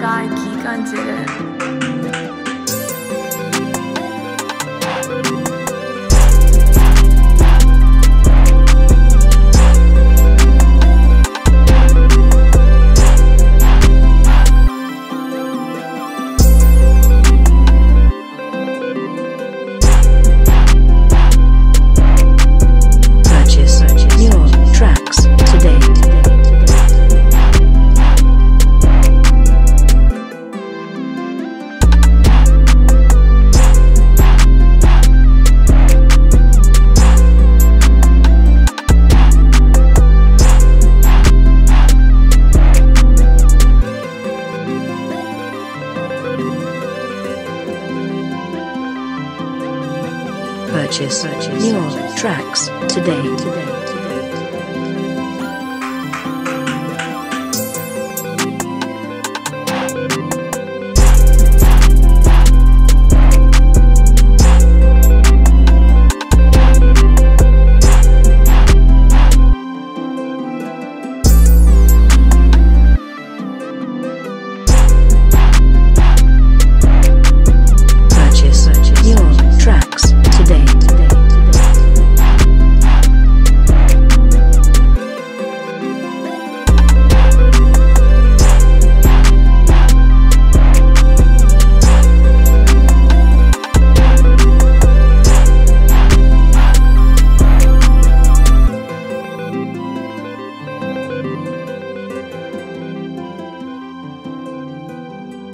God, geek on to it. Purchase your tracks today. Purchase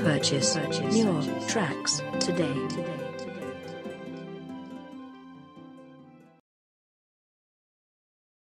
Purchase your tracks today. today.